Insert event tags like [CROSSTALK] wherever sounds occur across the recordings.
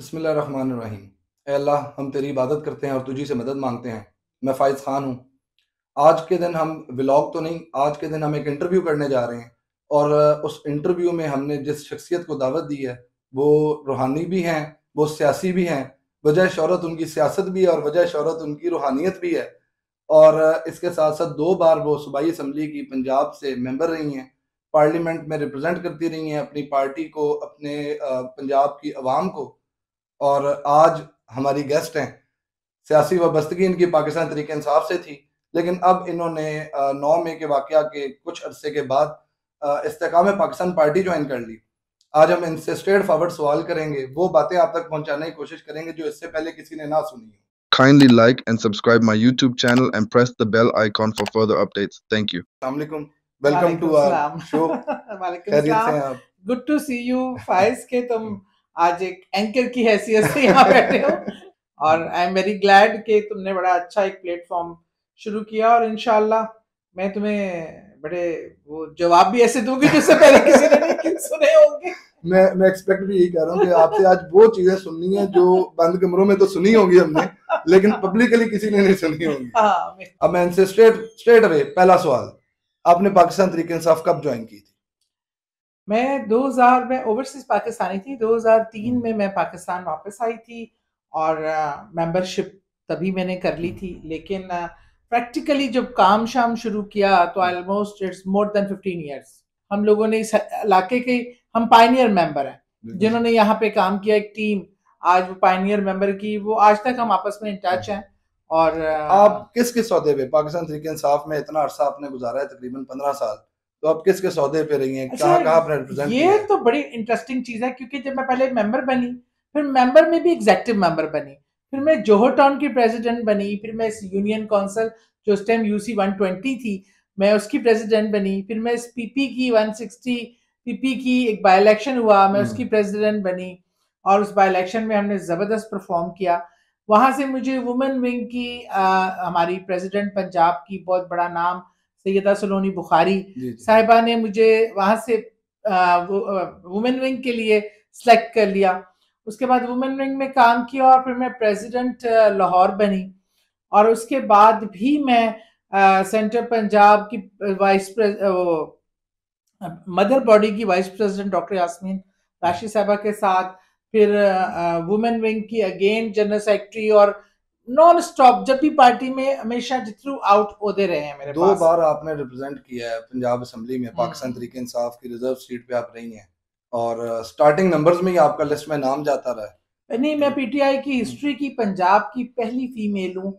बसमीम अल्लाह, हम तेरी इबादत करते हैं और तुझी से मदद मांगते हैं। मैं फ़ायज़ ख़ान हूँ। आज के दिन हम व्लॉग तो नहीं, आज के दिन हम एक इंटरव्यू करने जा रहे हैं और उस इंटरव्यू में हमने जिस शख्सियत को दावत दी है, वो रूहानी भी हैं, वो सियासी भी हैं, वजह शहरत उनकी सियासत भी है और वजह शहरत उनकी रूहानियत भी है। और इसके साथ साथ दो बार वो सूबाई असम्बली की पंजाब से मेंबर रही हैं, पार्लियामेंट में रिप्रेजेंट करती रही हैं, अपनी पार्टी को, अपने पंजाब की आवाम को। और आज हमारी गेस्ट हैं सियासी वाबस्तगी इनकी पाकिस्तान तरीके इंसाफ से थी लेकिन अब इन्होंने नौ मई के वाक़ के कुछ अरसे के बाद इस्तेकाम पाकिस्तान पार्टी ज्वाइन कर ली आज हम इनसे स्ट्रेट फॉरवर्ड सवाल करेंगे वो बातें आप तक पहुँचाने की कोशिश करेंगे जो इससे पहले किसी ने ना सुनी हो Kindly like and subscribe my YouTube channel and press the bell icon for further updates. Thank you. Assalamualaikum. Welcome to our show. [LAUGHS] Good to see you. फाइज के तुम आज एक एंकर की हैसियत से यहाँ बैठे हो। और आई एम वेरी ग्लैड कि तुमने बड़ा अच्छा एक प्लेटफॉर्म शुरू किया और इनशाला मैं तुम्हें बड़े वो जवाब भी ऐसे दूँगी जिससे पहले किसी ने नहीं सुने होंगे। मैं मैं एक्सपेक्ट भी यही कर रहा हूँ कि आपसे आज वो चीज़ें सुननी है जो बंद कमरों में तो सुनी होंगी हमने लेकिन पब्लिकली किसी ने नहीं सुनी होंगी। हाँ, अब मैं इनसे स्ट्रेट स्ट्रेट अवे पहला सवाल आपने पाकिस्तान तरीके इंसाफ कब ज्वाइन की थी? मैं 2000 में ओवरसीज पाकिस्तानी थी 2003 हम्म। में मैं पाकिस्तान वापस आई थी और मेंबरशिप तभी मैंने कर ली थी। लेकिन प्रैक्टिकली जब काम शाम शुरू किया तो almost it's more than 15 years हम लोगों ने इस इलाके के हम पाइनियर मेंबर हैं जिन्होंने यहाँ पे काम किया एक टीम आज वो पाइनियर मेंबर की वो आज तक हम आपस में इन टच हैं और आप किस किस सौदे पे? पाकिस्तान तरीके इंसाफ में इतना अरसा आपने गुजारा है तकरीबन पंद्रह साल। तो आप किसके सौदे पे रही हैं? अच्छा, कहाँ कहाँ पर रिप्रेजेंट ये तो बड़ी इंटरेस्टिंग चीज़ है क्योंकि जब मैं पहले मेंबर बनी फिर मेंबर में भी एग्जेक्टिव मेंबर बनी फिर मैं जोहर टाउन की प्रेसिडेंट बनी फिर मैं यूनियन काउंसिल जो उस टाइम यूसी 120 थी मैं उसकी प्रेसिडेंट बनी फिर मैं इस पीपी की 160 पीपी की एक बाई इलेक्शन हुआ मैं उसकी प्रेसिडेंट हम्म। बनी और उस बाई इलेक्शन में हमने ज़बरदस्त परफॉर्म किया। वहाँ से मुझे वुमेन विंग की आ, हमारी प्रेसिडेंट पंजाब की बहुत बड़ा नाम सैदा सलोनी बुखारी साहिबा ने मुझे वहाँ से वुमेन विंग के लिए सिलेक्ट कर लिया। उसके बाद वुमेन विंग में काम किया और फिर मैं प्रेसिडेंट लाहौर बनी। और उसके बाद भी मैं सेंटर पंजाब की वाइस मदर बॉडी की वाइस प्रेसिडेंट डॉक्टर यासमीन राशि साहबा के साथ फिर वुमेन विंग की अगेन जनरल सेक्रेटरी और नॉन स्टॉप जब भी पार्टी में हमेशा थ्रू आउट होते रहे हैं मेरे दो पास। बार आपने रिप्रेजेंट किया है पंजाब असेंबली में हम्म। पाकिस्तान तरीके इंसाफ की रिज़र्व सीट पे आप रही हैं और स्टार्टिंग नंबर्स में ही आपका लिस्ट में नाम जाता रहा है नहीं मैं पीटीआई की हिस्ट्री की पंजाब की पहली फीमेल हूँ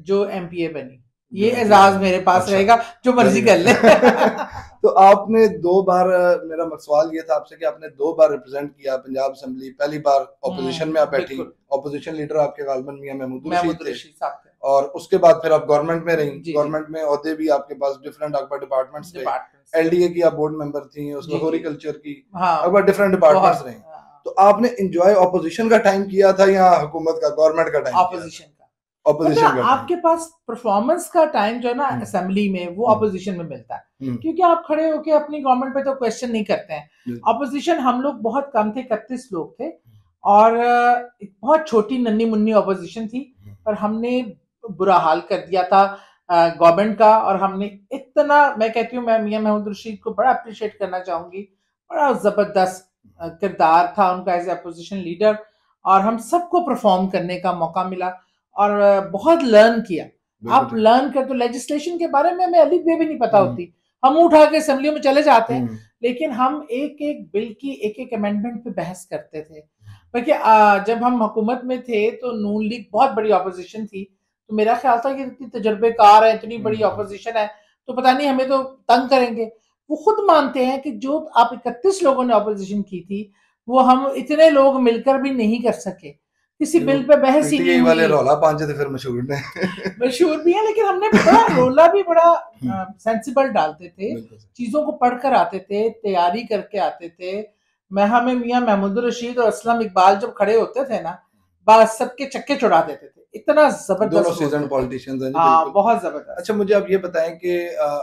जो एमपीए बनी ये एजाज मेरे पास अच्छा। रहेगा जो मर्ज़ी कर ले [LAUGHS] [LAUGHS] तो आपने दो बार मेरा सवाल ये था आपसे कि आपने दो बार रिप्रेजेंट किया पंजाब असेंबली पहली बार ऑपोजिशन हम्म, में आप बैठी। ऑपोजिशन लीडर आपके गालबन मियाँ महमूद रशीद थे। और उसके बाद फिर आप गवर्नमेंट में रही। गवर्नमेंट में अहदे भी आपके पास डिफरेंट अकबर डिपार्टमेंट्स थे। एलडीए की आप बोर्ड मेंबर थी उसमें हॉरिकल्चर की। अकबर डिफरेंट डिपार्टमेंट्स रही। तो आपने एंजॉय ऑपोजिशन का टाइम किया था या हुकूमत का गवर्नमेंट का टाइम ऑपोजिशन ऑपोजिशन मतलब आपके पास परफॉर्मेंस का टाइम जो है ना असेंबली हम्म। में वो ऑपोजिशन हम्म। में मिलता है। क्योंकि आप खड़े होके अपनी गवर्नमेंट पे तो क्वेश्चन नहीं करते हैं। ऑपोजिशन हम लोग बहुत कम थे इकतीस लोग थे। और बहुत छोटी नन्नी मुन्नी ऑपोजिशन थी पर हमने बुरा हाल कर दिया था गवर्नमेंट का। और हमने इतना मैं कहती हूँ मैं मियाँ महमूद रशीद को बड़ा अप्रिशिएट करना चाहूँगी। बड़ा ज़बरदस्त किरदार था उनका एज अपोजिशन लीडर और हम सबको परफॉर्म करने का मौका मिला और बहुत लर्न किया। आप लर्न कर तो लेजिस्लेशन के बारे में हमें अलिफ भी नहीं पता हम्म। होती। हम उठा के असेंबली में चले जाते हैं। हम्म। लेकिन हम एक एक बिल की एक एक अमेंडमेंट पे बहस करते थे। क्योंकि जब हम हुकूमत में थे तो नून लीग बहुत बड़ी ऑपोजिशन थी। तो मेरा ख्याल था कि इतनी तजर्बेकार है इतनी बड़ी ऑपोजिशन हम्म। है तो पता नहीं हमें तो तंग करेंगे। वो खुद मानते हैं कि जो आप इकतीस लोगों ने ऑपोजिशन की थी वो हम इतने लोग मिलकर भी नहीं कर सके। किसी बिल पे बहस ही नहीं वाले रोला पाँच थे फिर मशहूर ने। मशहूर भी है लेकिन हमने बड़ा [LAUGHS] रोला भी बड़ा सेंसिबल हम्म। डालते थे। चीज़ों को पढ़कर आते थे तैयारी करके आते थे। मैं हमें मियाँ महमूद रशीद और असलम इकबाल जब खड़े होते थे ना बस सबके चक्के चुड़ा देते थे। इतना ज़बरदस्त सीज़न पॉलिटिशियंस हैं हाँ बहुत ज़बरदस्त। अच्छा मुझे आप ये बताएँ कि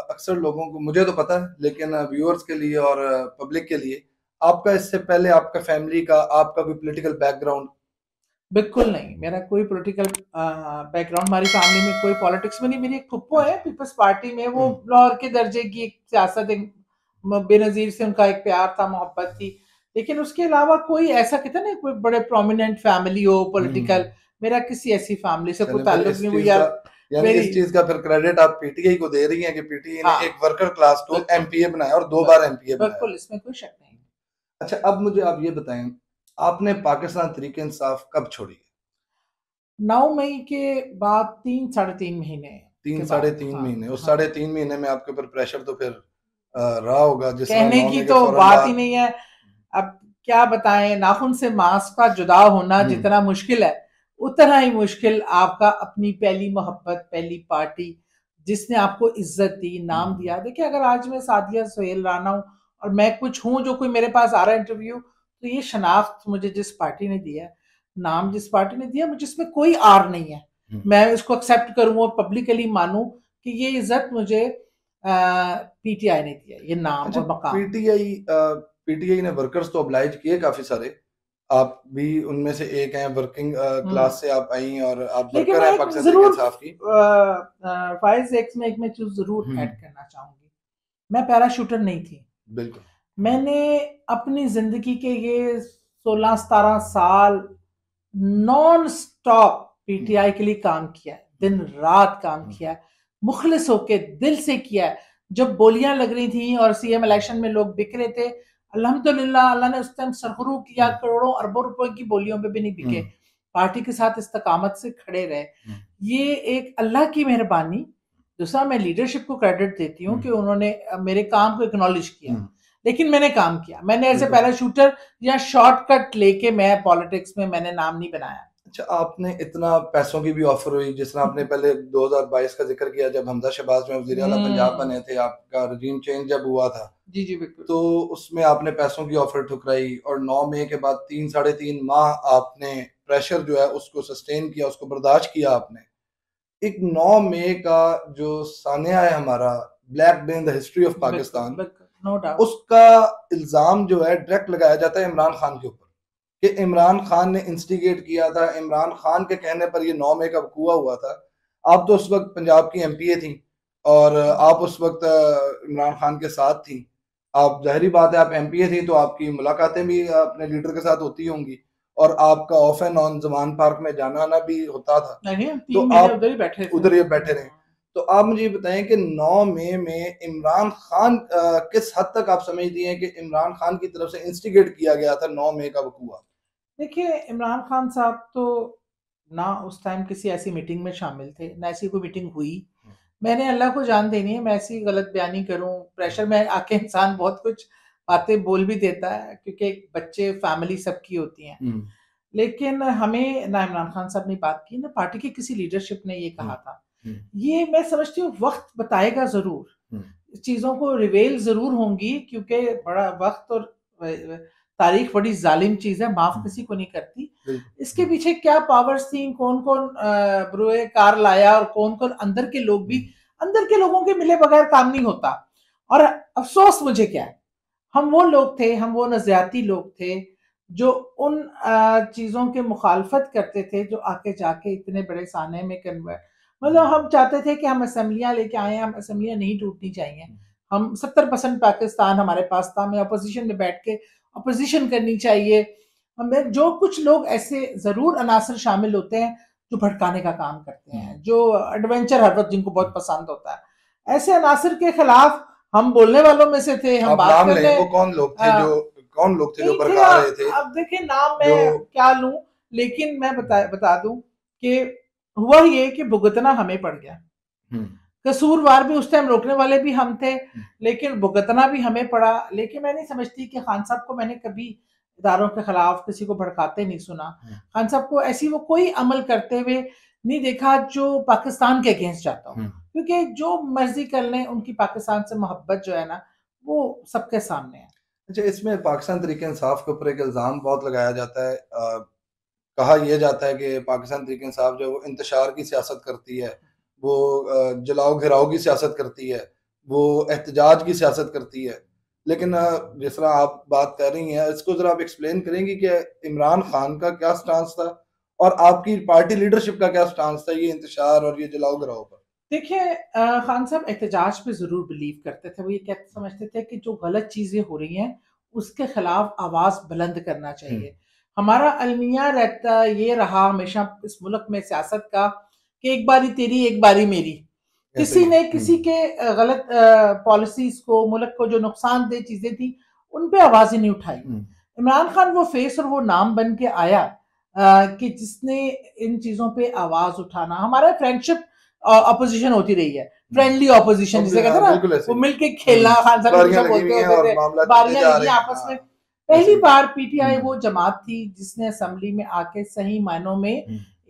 अक्सर लोगों को मुझे तो पता है लेकिन व्यूअर्स के लिए और पब्लिक के लिए आपका इससे पहले आपका फैमिली का आपका कोई पॉलिटिकल बैकग्राउंड बिल्कुल नहीं। मेरा कोई पॉलिटिकल बैकग्राउंड हमारी फैमिली में कोई पॉलिटिक्स में नहीं। मेरी एक फुप्पो है पीपल्स पार्टी में। वो हम्म। लाहौर के दर्जे की एक सियासत एक बेनजीर से उनका एक प्यार था मोहब्बत थी। लेकिन उसके अलावा कोई ऐसा कहते ना कोई बड़े प्रोमिनेंट फैमिली हो पॉलिटिकल हम्म। मेरा किसी ऐसी फैमिली से कोई ताल्लुक नहीं हुआ यार यानी इस चीज़ का फिर क्रेडिट आप पीटीआई को दे रही हैं कि पीटीआई हाँ, ने एक वर्कर क्लास को एमपीए बनाया और दो बार एमपीए बनाया बिल्कुल इसमें कोई शक नहीं। अच्छा अब मुझे आप ये बताएँ आपने पाकिस्तान तरीके इंसाफ कब छोड़ी नौ मई के बाद तीन साढ़े तीन महीने तीन साढ़े तीन हाँ, महीने उस हाँ। साढ़े तीन महीने में आपके ऊपर प्रेशर तो फिर रहा होगा जिस कहने की तो बात ही नहीं है अब क्या बताएँ नाखून से मांस का जुदा होना हम्म। जितना मुश्किल है उतना ही मुश्किल आपका अपनी पहली मोहब्बत पहली पार्टी जिसने आपको इज़्ज़त दी नाम हम्म। दिया देखिए अगर आज मैं सादिया सोहेल राना हूँ और मैं कुछ हूँ जो कोई मेरे पास आ रहा है इंटरव्यू तो ये शनाख्त मुझे जिस पार्टी ने दिया नाम जिस पार्टी ने दिया मुझे इसमें कोई आर नहीं है। हम्म। मैं इसको एक्सेप्ट करूँ और पब्लिकली मानूं कि ये इज़्ज़त मुझे पीटीआई ने दिया ये नाम अच्छा, और मकाम। पीटीआई पीटीआई ने वर्कर्स तो अब्लाइज किए काफ़ी सारे। आप भी उनमें से एक हैं वर्किंग क्लास हम्म। से आप आई और आप वर्कर हैं पाकिस्तान इंसाफ की। फाइज एक्स में एक मैं चीज़ ज़रूर ऐड हम्म। करना चाहूँगी। मैं पैराशूटर नहीं थी। बिल्कुल। मैंने अपनी ज़िंदगी के ये सोलह सतारह साल नॉन स्टॉप पीटीआई के लिए काम किया है दिन रात काम हम्म। किया है मुखलिस होके दिल से किया है। जब बोलियाँ लग रही थी और सीएम इलेक्शन में लोग बिक रहे थे अल्हम्दुलिल्लाह अल्लाह ने उस टाइम सरखरू किया हम्म। करोड़ों अरबों रुपए की बोलियों पे भी नहीं बिके। हम्म। पार्टी के साथ इस्तकामत से खड़े रहे। ये एक अल्लाह की मेहरबानी दूसरा मैं लीडरशिप को क्रेडिट देती हूँ कि उन्होंने मेरे काम को एक्नॉलेज किया। लेकिन मैंने काम किया। मैंने ऐसे पहला पैराशूटर या शॉर्टकट लेके मैं पॉलिटिक्स में मैंने नाम नहीं बनाया। अच्छा आपने इतना पैसों की भी ऑफ़र हुई जिस तरह आपने पहले 2022 का ज़िक्र किया जब हमजा शहबाज में वज़ीर अला पंजाब हम्म। बने थे आपका रजीम चेंज जब हुआ था। जी जी बिल्कुल। तो उसमें आपने पैसों की ऑफ़र ठुकराई और 9 मई के बाद तीन साढ़े तीन माह आपने प्रेशर जो है उसको सस्टेन किया उसको बर्दाश्त किया आपने। एक 9 मई का जो सानिया है हमारा black day in the history of Pakistan no उसका इल्ज़ाम जो है डायरेक्ट लगाया जाता है इमरान खान के ऊपर कि इमरान खान ने इंस्टिगेट किया था। इमरान खान के कहने पर ये नौ मई का वकूआ हुआ था। आप तो उस वक्त पंजाब की एमपीए थी और आप उस वक्त इमरान खान के साथ थी। आप जहरी बात है आप एमपीए थी तो आपकी मुलाकातें भी अपने लीडर के साथ होती होंगी और आपका off and on Zaman park में जाना आना भी होता था। तो आप उधर ही बैठे रहे। तो आप मुझे ये बताएँ कि 9 मई में इमरान खान आ, किस हद तक आप समझती हैं कि इमरान खान की तरफ़ से इंस्टिगेट किया गया था 9 मई का वकूआ देखिए इमरान खान साहब तो ना उस टाइम किसी ऐसी मीटिंग में शामिल थे ना ऐसी कोई मीटिंग हुई। मैंने अल्लाह को जान देनी है मैं ऐसी गलत बयानी करूँ प्रेशर में आके इंसान बहुत कुछ बातें बोल भी देता है क्योंकि बच्चे फैमिली सबकी होती हैं हम्म। लेकिन हमें ना इमरान खान साहब ने बात की ना पार्टी की किसी लीडरशिप ने ये कहा हम्म। था। ये मैं समझती हूँ वक्त बताएगा ज़रूर। हम्म। चीज़ों को रिवेल ज़रूर होंगी क्योंकि बड़ा वक्त और तारीख बड़ी जालिम चीज़ है माफ़ हम्म। किसी को नहीं करती। इसके पीछे क्या पावर्स थी कौन कौन ब्रोए कार लाया और कौन कौन अंदर के लोग भी अंदर के लोगों के मिले बगैर काम नहीं होता। और अफसोस मुझे क्या है? हम वो लोग थे हम वो नजियाती लोग थे जो उन चीज़ों के मुखालफत करते थे जो आके जाके इतने बड़े साने में कन्वर्ट मतलब हम चाहते थे कि हम असम्बलियाँ लेके आए हम असम्बलियाँ नहीं टूटनी चाहिए। हम सत्तर परसेंट पाकिस्तान हमारे पास था हमें अपोजिशन में बैठ के अपोजिशन करनी चाहिए। हमें जो कुछ लोग ऐसे ज़रूर अनासर शामिल होते हैं जो भटकाने का काम करते हैं जो एडवेंचर हर वक्त जिनको बहुत पसंद होता है। ऐसे अनासर के खिलाफ हम बोलने वालों में से थे हम बात करते वो कौन लोग थे हाँ। जो कौन लोग थे जो भड़का रहे थे? अब देखिए नाम मैं क्या लूँ लेकिन मैं बता बता दूँ कि हुआ ये कि भुगतना हमें पड़ गया। हम्म। कसूरवार भी उस टाइम रोकने वाले भी हम थे हम्म। लेकिन भुगतना भी हमें पड़ा। लेकिन मैं नहीं समझती कि खान साहब को मैंने कभी इदारों के खिलाफ किसी को भड़काते नहीं सुना। हम्म। खान साहब को ऐसी वो कोई अमल करते हुए नहीं देखा जो पाकिस्तान के अगेंस्ट जाता हूँ। क्योंकि जो मर्ज़ी कर लें उनकी पाकिस्तान से मोहब्बत जो है ना वो सबके सामने है। अच्छा इसमें पाकिस्तान तरीके इंसाफ के ऊपर एक इल्ज़ाम बहुत लगाया जाता है। कहा यह जाता है कि पाकिस्तान तरीके साहब जो इंतशार की सियासत करती है, वो जलाओ घिराओ की सियासत करती है, वो एहतजाज की सियासत करती है। लेकिन जिस तरह आप बात कर रही हैं, इसको ज़रा आप एक्सप्लेन करेंगी कि इमरान खान का क्या स्टांस था और आपकी पार्टी लीडरशिप का क्या स्टांस था ये इंतज़ार और ये जलाओ गिराओ पर? देखिए खान साहब एहतजाज पे ज़रूर बिलीव करते थे। वो ये कहते, समझते थे कि जो गलत चीज़ें हो रही हैं, उसके खिलाफ आवाज़ बुलंद करना चाहिए। हमारा अलमिया रहता ये रहा हमेशा इस मुल्क में सियासत का कि एक बारी तेरी एक बारी मेरी। किसी ने किसी हम्म। के गलत पॉलिसीज़ को मुल्क को जो नुकसानदेह चीज़ें थी उन पे आवाज़ ही नहीं उठाई। हम्म। इमरान खान वो फेस और वो नाम बन के आया कि जिसने इन चीज़ों पे आवाज़ उठाना। हमारा फ्रेंडशिप अपोजिशन होती रही है। फ्रेंडली ऑपोजिशन जिसे कहते हैं ना वो मिलके खेलना हम्म। खान साहब बोलते होते थे। बारियाँ आपस में। पहली बार पीटीआई वो जमात थी जिसने असेंबली में आके सही मायनों में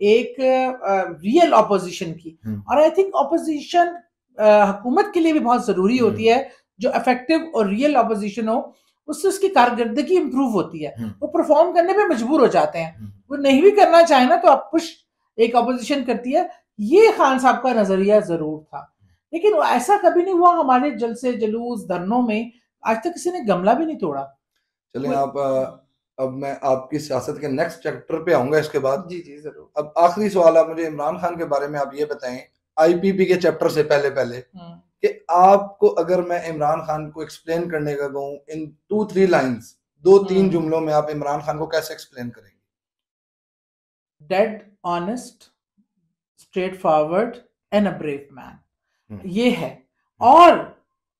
एक रियल ऑपोजिशन की। और आई थिंक ऑपोजिशन हुकूमत के लिए भी बहुत ज़रूरी होती है। जो इफ़ेक्टिव और रियल ऑपोजिशन हो उससे उसकी कारकर्दगी इंप्रूव होती है। वो परफॉर्म करने पे मजबूर हो जाते हैं। वो नहीं भी करना चाहे ना तो आप पुश एक ऑपोजिशन करती है। ये खान साहब का नज़रिया ज़रूर था। लेकिन ऐसा कभी नहीं हुआ हमारे जलसे जलूस धरनों में। आज तक किसी ने गमला भी नहीं तोड़ा। चलिए आप अब मैं आपकी सियासत के नेक्स्ट चैप्टर पे आऊँगा इसके बाद। जी जी ज़रूर। अब आखिरी सवाल आप मुझे इमरान खान के बारे में आप ये बताएँ आईपीपी के चैप्टर से पहले पहले हम्म। कि आपको अगर मैं इमरान खान को एक्सप्लेन करने का कहूँ इन टू थ्री लाइंस दो तीन हम्म। जुमलों में आप इमरान खान को कैसे एक्सप्लेन करेंगे? Dead honest straightforward and a brave man ये है। और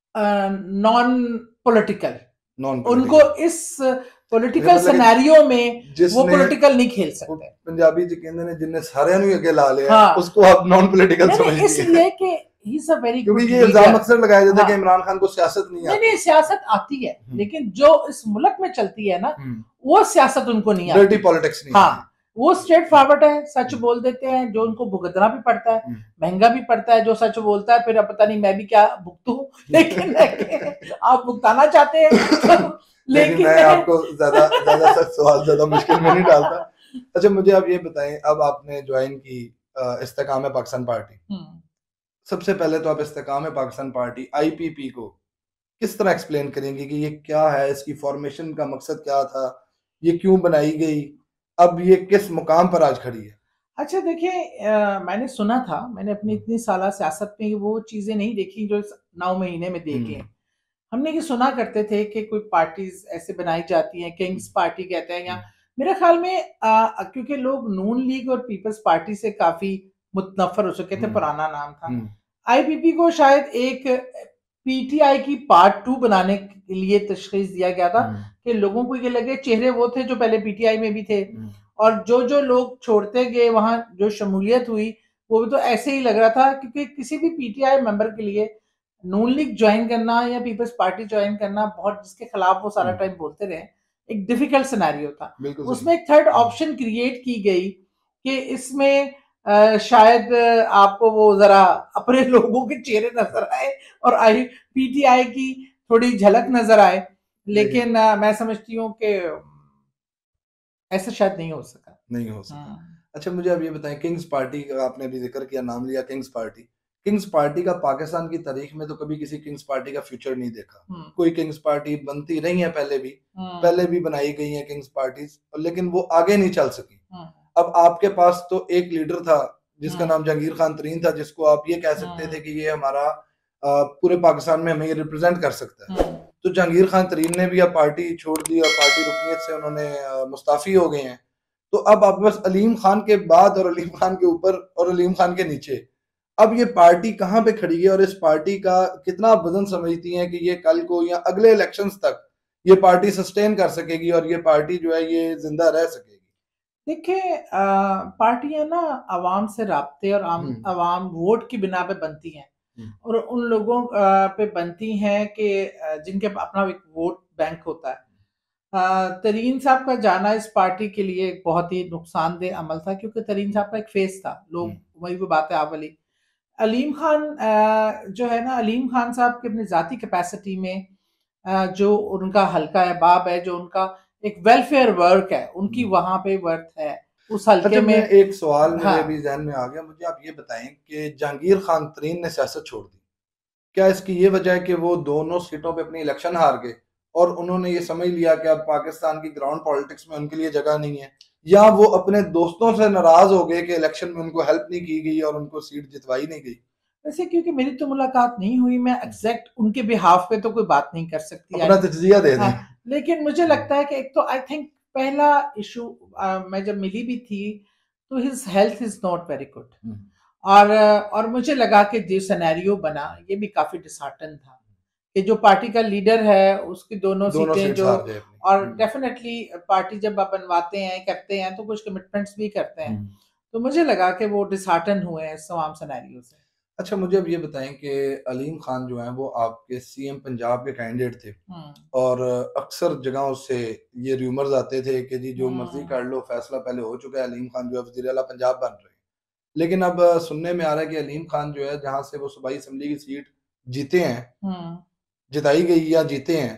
नॉन पॉलिटिकल नॉन उनको इस पॉलिटिकल सिनेरियो में वो पॉलिटिकल नहीं खेल सकते। पंजाबी जी कहते ने जिनने सारे नु अगे ला लिया हाँ, उसको आप नॉन पॉलिटिकल समझ इसलिए कि ही इज़ अ वेरी क्योंकि ये इल्ज़ाम अक्सर लगाया जाता है कि हाँ। इमरान खान को सियासत नहीं आती नहीं सियासत आती है हम्म। लेकिन जो इस मुल्क में चलती है ना हम्म। वो सियासत उनको नहीं आती। डर्टी पॉलिटिक्स नहीं हाँ। वो स्ट्रेट फॉरवर्ड है सच हम्म। बोल देते हैं जो उनको भुगतना भी पड़ता है महँगा भी पड़ता है जो सच बोलता है फिर अब पता नहीं मैं भी क्या भुगतू [LAUGHS] लेकिन आप भुगताना चाहते हैं लेकिन मैं आपको ज़्यादा ज़्यादा सच सवाल ज़्यादा मुश्किल में नहीं डालता अच्छा मुझे आप ये बताएँ अब आपने ज्वाइन की इस्तेकाम है पाकिस्तान पार्टी हम्म। सबसे पहले तो आप इस्तेकाम है पाकिस्तान पार्टी आईपीपी को किस तरह एक्सप्लेन करेंगे कि ये क्या है इसकी फॉर्मेशन का मकसद क्या था ये क्यों बनाई गई अब ये किस मुकाम पर आज खड़ी है अच्छा देखिए मैंने सुना था मैंने अपनी हम्म। इतनी साल सियासत में वो चीज़ें नहीं देखी जो नौ महीने में देख हम्म। हमने ये सुना करते थे कि कोई पार्टीज़ ऐसे बनाई जाती हैं किंग्स पार्टी कहते हैं या मेरे ख्याल में आ, क्योंकि लोग नून लीग और पीपल्स पार्टी से काफ़ी मुतनफर हो चुके थे हम्म। पुराना नाम था आईपीपी हम्म। को शायद एक पीटीआई की पार्ट टू बनाने के लिए तशखीस दिया गया था हम्म। कि लोगों को ये लगे चेहरे वो थे जो पहले पीटीआई में भी थे। और जो जो लोग छोड़ते गए वहाँ जो शमूलियत हुई वो भी तो ऐसे ही लग रहा था क्योंकि किसी भी पीटीआई मेंबर के लिए नून लीग ज्वाइन करना या पीपल्स पार्टी ज्वाइन करना बहुत जिसके खिलाफ वो सारा टाइम हम्म। बोलते रहे एक डिफ़िकल्ट सिनेरियो था। उसमें एक थर्ड ऑप्शन क्रिएट की गई कि इसमें शायद आपको वो जरा अपने [LAUGHS] लोगों के चेहरे नज़र आए और आई पीटीआई की थोड़ी झलक नज़र आए लेकिन मैं समझती हूँ कि ऐसा शायद नहीं हो सका नहीं हो सका हाँ। अच्छा मुझे अब ये बताएँ किंग्स पार्टी का आपने भी ज़िक्र किया नाम लिया किंग्स पार्टी किंग्स पार्टी का पाकिस्तान की तारीख में तो कभी किसी किंग्स पार्टी का फ्यूचर नहीं देखा हम्म। कोई किंग्स पार्टी बनती रही है पहले भी हम्म। पहले भी बनाई गई है किंग्स पार्टीज़ लेकिन वो आगे नहीं चल सकी हम्म। अब आपके पास तो एक लीडर था जिसका नाम जहांगीर खान तरीन था जिसको आप ये कह सकते थे कि ये हमारा पूरे पाकिस्तान में हमें ये रिप्रेजेंट कर सकता है। तो जहांगीर खान तरीन ने भी अब पार्टी छोड़ दी और पार्टी रुकनीत से उन्होंने मुस्ताफी हो गए हैं। तो अब आपके पास अलीम खान के बाद और अलीम खान के ऊपर और अलीम खान के नीचे। अब ये पार्टी कहाँ पे खड़ी है और इस पार्टी का कितना वज़न समझती हैं कि ये कल को या अगले इलेक्शंस तक ये पार्टी सस्टेन कर सकेगी और ये पार्टी जो है ये ज़िंदा रह सकेगी देखिए पार्टियाँ ना आवाम से रबते और आम, हम्म। आवाम वोट की बिना पे बनती हैं हम्म। और उन लोगों पे बनती हैं कि जिनके अपना एक वोट बैंक होता है तरीन साहब का जाना इस पार्टी के लिए एक बहुत ही नुकसानदेह अमल था क्योंकि तरीन साहब का एक फेस था लोग हम्म। वही वो बात है आप वाली अलीम खान जो है ना अलीम खान साहब के अपनी ज़ाती कैपेसिटी में जो उनका हल्का है बाब है जो उनका एक वेलफेयर वर्क है उनकी हम्म। वहाँ पे वर्क है। उस हल्के अच्छा, में एक सवाल हाँ, मेरे भी जहन में आ गया मुझे आप ये बताएँ कि जहांगीर खान तरीन ने सियासत छोड़ दी। क्या इसकी ये वजह है कि वो दोनों सीटों पे अपनी इलेक्शन हार गए और उन्होंने ये समझ लिया कि अब पाकिस्तान की ग्राउंड पॉलिटिक्स में उनके लिए जगह नहीं है? या वो अपने दोस्तों से नाराज़ हो गए कि इलेक्शन में उनको हेल्प नहीं की गई और उनको सीट जितवाई नहीं गई? वैसे क्योंकि मेरी तो मुलाकात नहीं हुई मैं एग्जैक्ट उनके बिहाफ पे तो कोई बात नहीं कर सकती अपना तजिया दे। हाँ, लेकिन मुझे लगता है कि एक तो आई थिंक पहला इशू मैं जब मिली भी थी तो his health is not very good और और मुझे लगा कि जो सनेरियो बना ये भी काफ़ी डिसहार्टन था कि जो पार्टी का लीडर है उसकी दोनों, दोनों सीटें जो और डेफिनेटली हम्म। पार्टी जब आप बनवाते हैं करते हैं तो कुछ कमिटमेंट्स भी करते हैं। हम्म। तो मुझे लगा कि वो डिसहार्टन हुए हैं इस तमाम सनेरियो से। अच्छा मुझे अब ये बताएँ कि अलीम खान जो है वो आपके सीएम पंजाब के कैंडिडेट थे। हम्म। और अक्सर जगहों से ये रूमर्स आते थे कि जी जो मर्ज़ी कर लो फैसला पहले हो चुका है अलीम खान जो है वज़ीर अला पंजाब बन रहे हैं। लेकिन अब सुनने में आ रहा है कि अलीम खान जो है जहाँ से वो सूबाई असम्बली की सीट जीते हैं जिताई गई या जीते हैं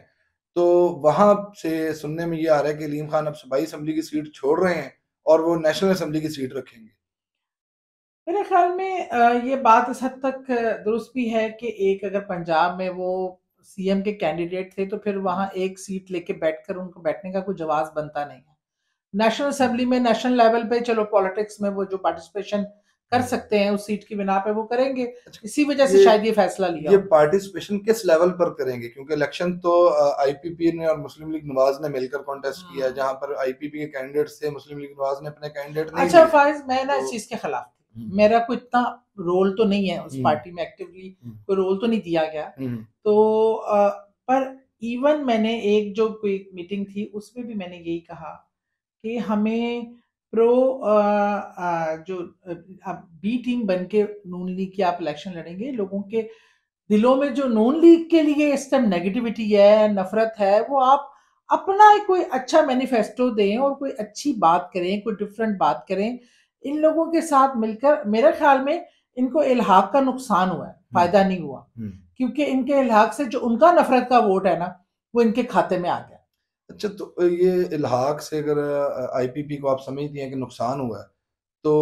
तो वहाँ से सुनने में ये आ रहा है कि अलीम खान अब सूबाई असम्बली की सीट छोड़ रहे हैं और वो नेशनल असम्बली की सीट रखेंगे। मेरे ख्याल में ये बात इस हद तक दुरुस्त भी है कि एक अगर पंजाब में वो सीएम के कैंडिडेट थे तो फिर वहाँ एक सीट लेके बैठकर उनको बैठने का कोई जवाब बनता नहीं है नेशनल असेंबली में नेशनल लेवल पे चलो पॉलिटिक्स में वो जो पार्टिसिपेशन कर सकते हैं उस सीट की बिना पे वो करेंगे अच्छा, इसी वजह से शायद ये फैसला लिया ये पार्टिसिपेशन किस लेवल पर करेंगे क्योंकि इलेक्शन तो आईपीपी ने और मुस्लिम लीग नवाज़ ने मिलकर कॉन्टेस्ट किया है। जहाँ पर आईपीपी के कैंडिडेट थे मुस्लिम लीग नवाज़ ने अपने कैंडिडेट नहीं अच्छा फाइज मैं ना इस तो चीज़ के खिलाफ। मेरा कोई इतना रोल तो नहीं है उस हम्म। पार्टी में एक्टिवली हम्म। कोई रोल तो नहीं दिया गया तो पर इवन मैंने एक जो कोई मीटिंग थी उसमें भी मैंने यही कहा कि हमें प्रो जो बी टीम बन के नून लीग की आप इलेक्शन लड़ेंगे लोगों के दिलों में जो नून लीग के लिए इस टाइम नेगेटिविटी है नफरत है वो आप अपना कोई अच्छा मैनिफेस्टो दें और कोई अच्छी बात करें कोई डिफरेंट बात करें इन लोगों के साथ मिलकर मेरे ख्याल में इनको इलाहाक का नुकसान हुआ है हम्म। फ़ायदा नहीं हुआ हम्म। क्योंकि इनके इलाहाक से जो उनका नफरत का वोट है ना वो इनके खाते में आ गया अच्छा तो ये इलाहाक से अगर आईपीपी को आप समझती हैं कि नुकसान हुआ है तो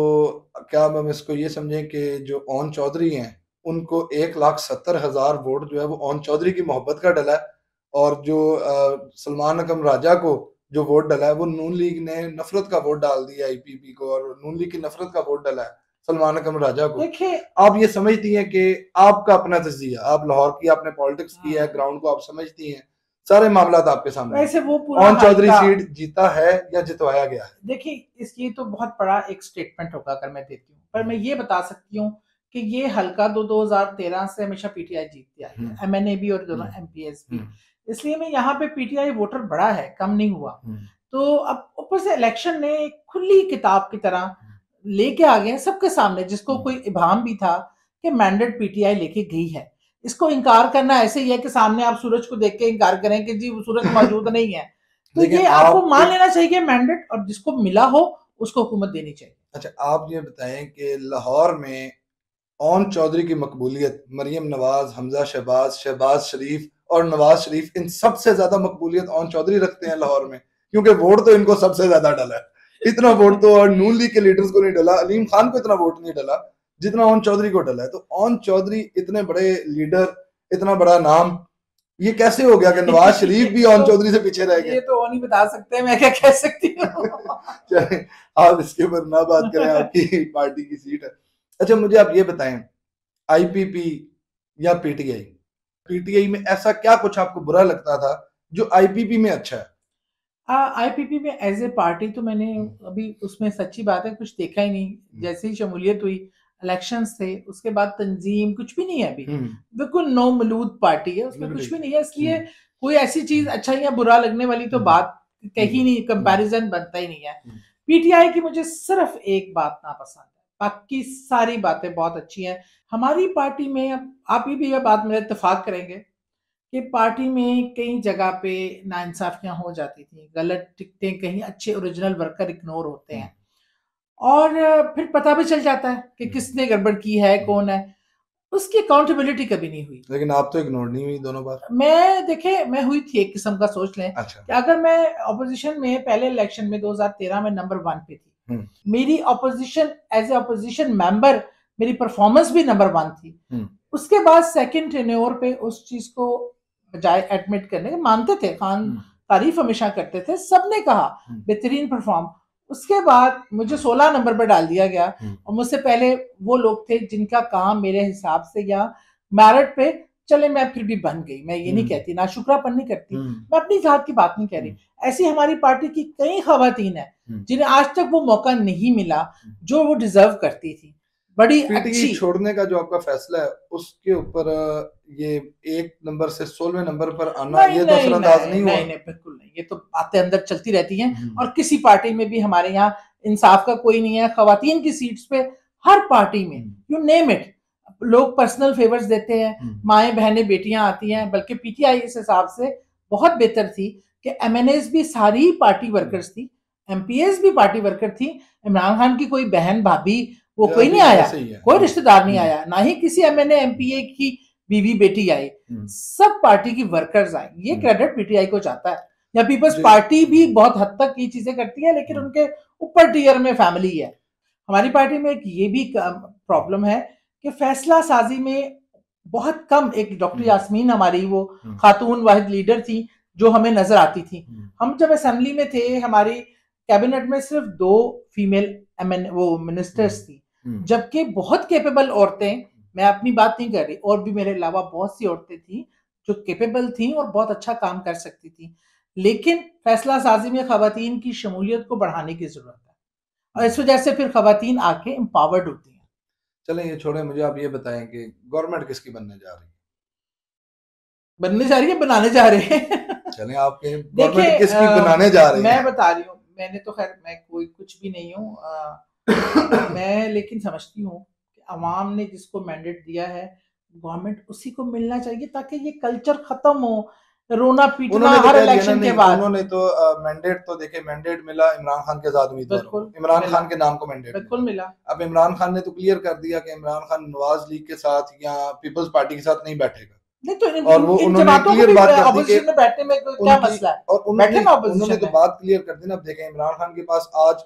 क्या हम इसको ये समझें कि जो ओन चौधरी हैं उनको एक लाख सत्तर हज़ार वोट जो है वो ओन चौधरी की मोहब्बत का डला है और जो सलमान अकम राजा को जो वोट डला है वो नून लीग ने नफरत का वोट डाल दिया आईपीपी को और नून लीग की नफरत का वोट डाला है सलमान अकम राजा को देखिए आप ये समझती हैं कि आपका अपना तजिया आप लाहौर की आपने पॉलिटिक्स की है ग्राउंड हाँ। को आप समझती हैं सारे मामला आपके सामने वैसे वो पूरा चौधरी सीट जीता है या जितवाया गया है देखिए इसकी तो बहुत बड़ा एक स्टेटमेंट होगा अगर मैं देती हूँ पर मैं ये बता सकती हूँ कि ये हल्का दो 2013 से हमेशा पीटीआई जीतती आई है एमएनए हम्म। भी और दोनों एमपीएस हम्म। भी हम्म। इसलिए मैं यहाँ पे पीटीआई वोटर बड़ा है कम नहीं हुआ। तो अब ऊपर से इलेक्शन ने एक खुली किताब की तरह लेके आ गए सबके सामने जिसको कोई इबाम भी था कि मैंडेट पीटीआई लेके गई है। इसको इनकार करना ऐसे ही है कि सामने आप सूरज को देख के इनकार करें कि जी सूरज [LAUGHS] मौजूद नहीं है। तो ये आपको मान लेना चाहिए मैंडेट और जिसको मिला हो उसको हुकूमत देनी चाहिए। अच्छा आप ये बताएँ कि लाहौर में ओन चौधरी की मकबूलियत मरियम नवाज़ हमजा शहबाज शहबाज शरीफ और नवाज़ शरीफ इन सबसे ज़्यादा मकबूलियत ओन चौधरी रखते हैं लाहौर में क्योंकि वोट तो इनको सबसे ज़्यादा डला है। इतना वोट तो और नून लीग के लीडर्स को नहीं डला अलीम खान को इतना वोट नहीं डला जितना ओन चौधरी को डला है। तो ओन चौधरी इतने बड़े लीडर इतना बड़ा नाम ये कैसे हो गया कि नवाज़ शरीफ भी ओन चौधरी से पीछे रह गए? ये तो नहीं बता सकते मैं क्या कह सकती हूँ? [LAUGHS] आप इसके ऊपर ना बात करें आपकी पार्टी की सीट है। अच्छा मुझे आप ये बताएँ आईपीपी या पीटीआई पीटीआई में ऐसा क्या कुछ आपको बुरा लगता था जो आईपीपी में अच्छा है? आईपीपी में एज ए पार्टी तो मैंने अभी उसमें सच्ची बात है कुछ देखा ही नहीं। हम्म। जैसे ही शमूलियत हुई इलेक्शंस थे उसके बाद तंजीम कुछ भी नहीं है अभी। हम्म। बिल्कुल नो मलूद पार्टी है उसमें कुछ भी नहीं है इसलिए हम्म। कोई ऐसी चीज़ अच्छा या बुरा लगने वाली तो। बात कहीं नहीं कंपैरिजन बनता ही नहीं है। पीटीआई की मुझे सिर्फ़ एक बात ना पसंद है। बाकी सारी बातें बहुत अच्छी हैं। हमारी पार्टी में अब आप ही भी यह बात मेरा इतफाक करेंगे कि पार्टी में कई जगह पे नाइंसाफियाँ हो जाती थी गलत टिकटें कहीं अच्छे ओरिजिनल वर्कर इग्नोर होते हैं और फिर पता भी चल जाता है कि हम्म। किसने गड़बड़ की है हम्म। कौन है उसकी अकाउंटेबिलिटी कभी नहीं हुई लेकिन आप तो इग्नोर नहीं हुई दोनों बार मैं देखे मैं हुई थी एक किस्म का सोच लें अच्छा। कि अगर मैं ऑपोजिशन में पहले इलेक्शन में 2013 में नंबर वन पे थी हम्म। मेरी opposition as a opposition member मेरी परफॉर्मेंस भी नंबर वन थी। उसके बाद सेकंड टेन्योर पे उस चीज़ को बजाय एडमिट करने के मानते थे खान तारीफ़ हमेशा करते थे सबने कहा बेहतरीन परफॉर्म उसके बाद मुझे 16 नंबर पर डाल दिया गया हम्म। और मुझसे पहले वो लोग थे जिनका काम मेरे हिसाब से या मैरिट पे चले मैं फिर भी बन गई। मैं ये नहीं हम्म। कहती ना शुक्रापन नहीं करती हम्म। मैं अपनी जात की बात नहीं कह रही। ऐसी हमारी पार्टी की कई खातन है जिन्हें आज तक वो मौका नहीं मिला जो वो डिजर्व करती थी। बड़ी अच्छी छोड़ने का जो आपका फैसला है उसके ऊपर ये एक नंबर से सोलहवें नंबर पर आना ये तो असरअंदाज नहीं, नहीं, नहीं, नहीं बिल्कुल नहीं ये तो बातें अंदर चलती रहती हैं हम्म। और किसी पार्टी में भी हमारे यहाँ इंसाफ का कोई नहीं है खातन की सीट्स पे हर पार्टी में यू नेम इट लोग पर्सनल फेवर्स देते हैं हम्म। माए बहनें बेटियाँ आती हैं बल्कि पीटीआई इस हिसाब से बहुत बेहतर थी कि एम भी सारी पार्टी वर्कर्स थी एमपीएस भी पार्टी वर्कर थी इमरान खान की कोई बहन भाभी वो कोई नहीं आया। कोई रिश्तेदार नहीं हम्म। आया। ना ही किसी एम एन एमपीए की बीवी बेटी आई। हम्म। सब पार्टी की वर्कर्स आए। ये क्रेडिट हम्म। पीटीआई को जाता है। या पीपल्स पार्टी भी बहुत हद तक ये चीज़ें करती है लेकिन उनके ऊपर टीयर में फैमिली है। हमारी पार्टी में एक ये भी प्रॉब्लम है कि फैसला साजी में बहुत कम एक डॉक्टर यासमीन हमारी वो खातून वाहिद लीडर थी जो हमें नज़र आती थी। हम जब असेंबली में थे हमारी कैबिनेट में सिर्फ़ दो फीमेल एम वो मिनिस्टर्स थी। जबकि बहुत केपेबल औरतें मैं अपनी बात नहीं कर रही और भी मेरे अलावा बहुत सी औरतें थी जो केपेबल थी और बहुत अच्छा काम कर सकती थी। लेकिन फैसला साजी में खातन की शमूलियत को बढ़ाने की ज़रूरत है। और इस वजह से फिर खातन आके एम्पावर्ड होती हैं। चले ये छोड़े मुझे आप ये बताएँ कि गवर्नमेंट किसकी बनने जा रही है? बनने जा रही है बनाने जा रहे हैं। चले आपके गवर्नमेंट किसकी बनाने जा रही है? मैं बता रही हूँ मैंने तो खैर मैं कोई कुछ भी नहीं हूँ मैं लेकिन समझती हूँ कि अवाम ने जिसको मैंडेट दिया है गवर्नमेंट उसी को मिलना चाहिए ताकि ये कल्चर खत्म हो रोना पीटना हर इलेक्शन के बाद। उन्होंने तो मैंडेट तो देखे मैंडेट मिला इमरान खान के साथ उम्मीदवार इमरान खान के नाम को मैंडेट बिल्कुल मिला। अब इमरान खान ने तो क्लियर कर दिया कि इमरान खान नवाज़ लीग के साथ या पीपल्स पार्टी के साथ नहीं बैठेगा। तो इन, और वो उन्होंने क्लियर बात कर दी में बैठने में क्या मसला है और उन्होंने उन्होंने तो बात क्लियर कर दी ना देखें इमरान खान के पास आज